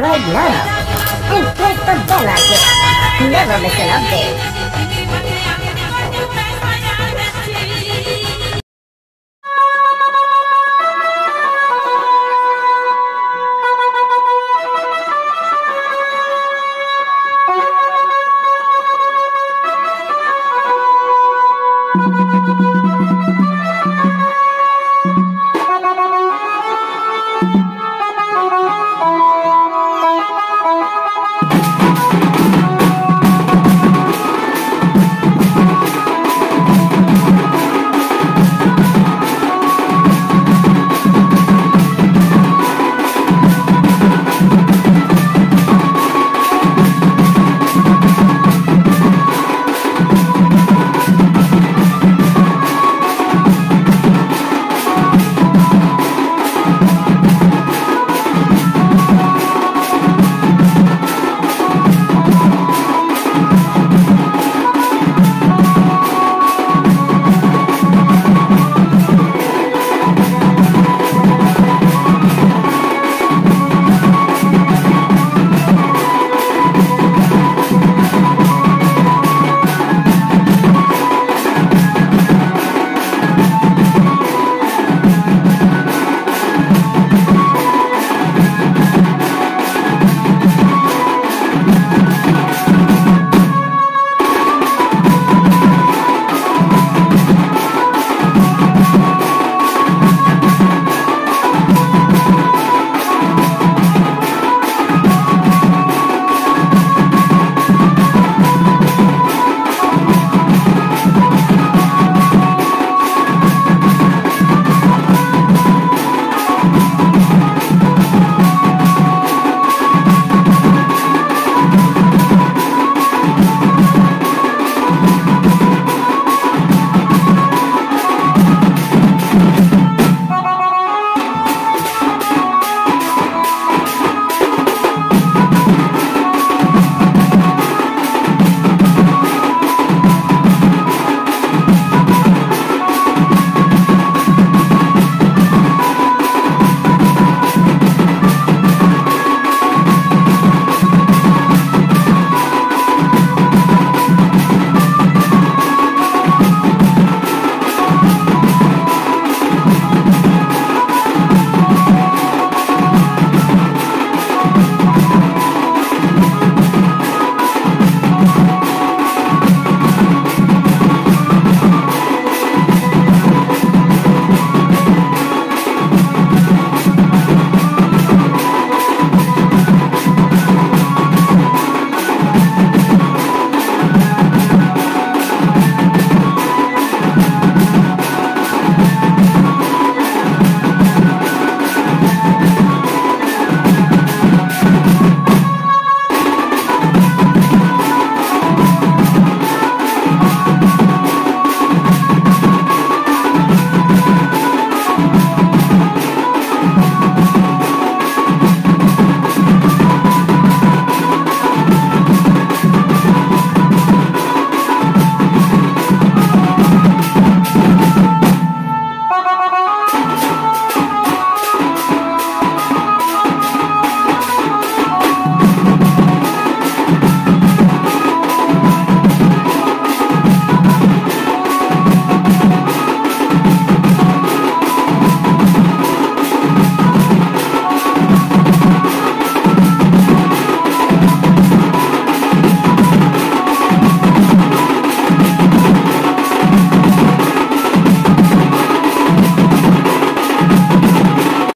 subscribe now and press the bell icon. Never miss an update.